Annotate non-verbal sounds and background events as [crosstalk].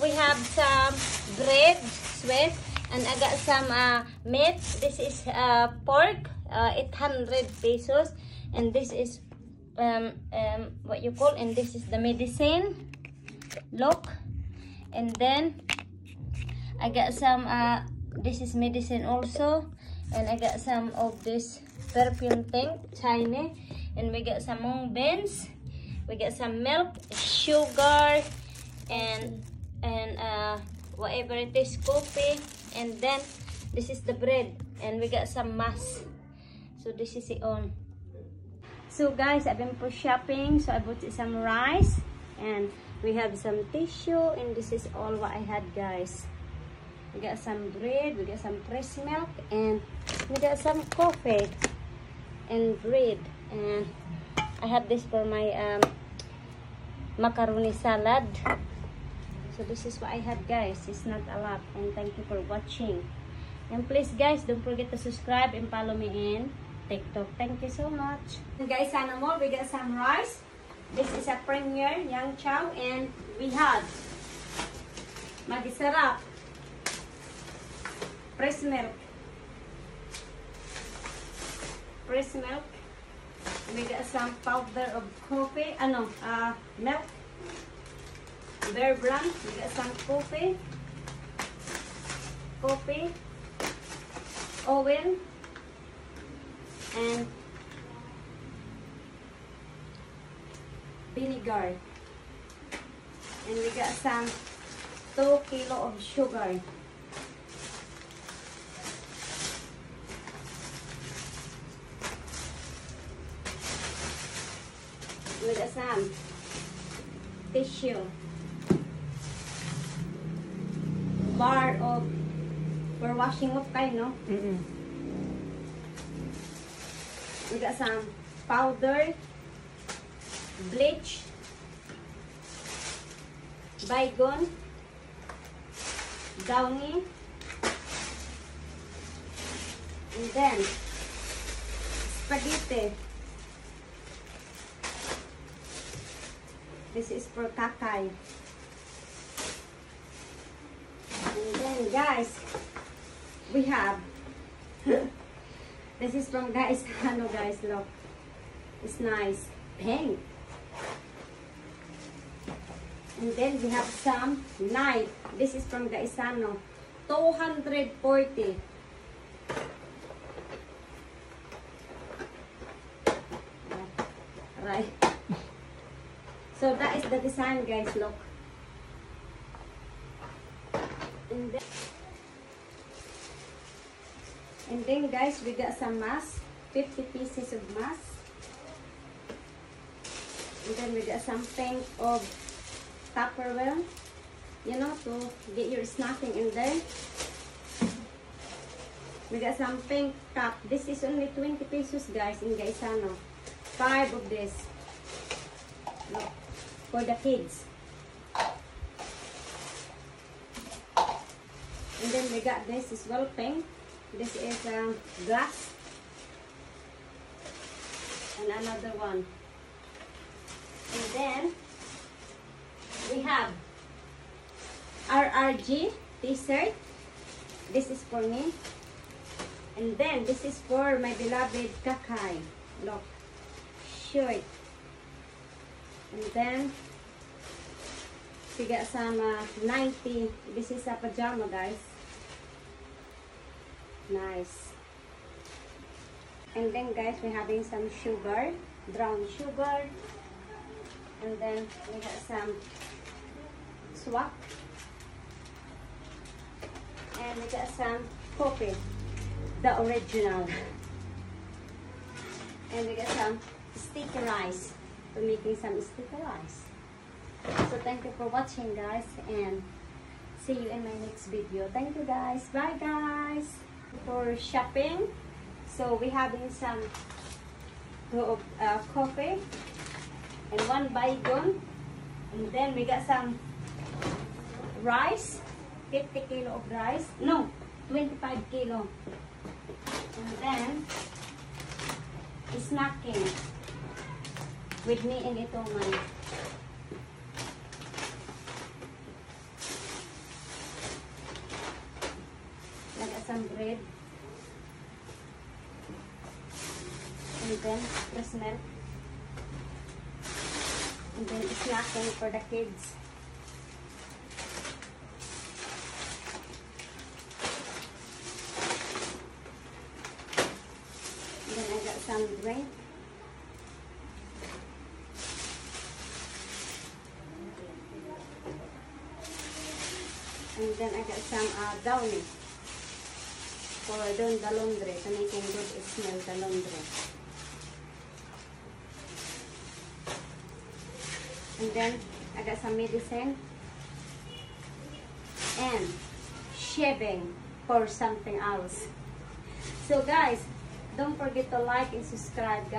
we have some bread, sweet, and I got some uh, meat. This is uh, pork, uh, 800 pesos, and this is um, um, what you call, and this is the medicine. Look, and then I got some. Uh, this is medicine also, and I got some of this perfume thing, China, and we got some mung beans. We got some milk, sugar, and and uh, whatever it is, coffee, and then this is the bread, and we got some mass. So this is it on. So guys, I've been for shopping, so I bought some rice, and we have some tissue, and this is all what I had, guys. We got some bread, we got some fresh milk, and we got some coffee and bread, and I have this for my um, macaroni salad. So this is what I had guys. It's not a lot. And thank you for watching. And please guys, don't forget to subscribe and follow me in TikTok. Thank you so much. And guys, sana more. We got some rice. This is a premier Yang Chow. And we had Magisarap. Fresh milk. Fresh milk. We got some powder of coffee, ano, uh, milk. Bear brand, some coffee. Coffee. Oil. And vinegar. And we got some 2 kilo of sugar. with some tissue bar of for washing up kayo, no? Mm -mm. We got some powder, bleach, bygone, downy, and then spaghetti. This is for kakay. Guys, we have [laughs] this is from guys, [laughs] ano guys, look. It's nice. Pink. And then we have some knife. This is from Gaisano. 240. Right. [laughs] So that is the design guys, look. And then, and then guys, we got some mask. 50 pieces of mask. And then we got some pink of Tupperware. You know, to get your snacking in there. We got some pink cup. This is only 20 pesos guys in Gaisano. Five of this. Look for the kids. And then we got this as well pink. This is um, glass. And another one. And then we have RRG t-shirt. This is for me. And then this is for my beloved Kakai. Look. Shirt. And then, some uh, 90. This is a pajama, guys. Nice. And then, guys, we're having some sugar. Brown sugar. And then, we got some swap. And we got some coffee. The original. and we got some sticky rice for making some sticky rice. So thank you for watching guys and see you in my next video. Thank you guys. Bye guys. For shopping, so we having some uh, coffee and one bygone and then we got some rice 50 kilo of rice. No 25 kilo. And then snacking with me in ito man. Some bread. And then breast milk. And then snacking for the kids. Then I got some drink. And then I got some uh, downy for doing the laundry, to making good smell the laundry. And then I got some medicine and shaving for something else. So guys, don't forget to like and subscribe. guys.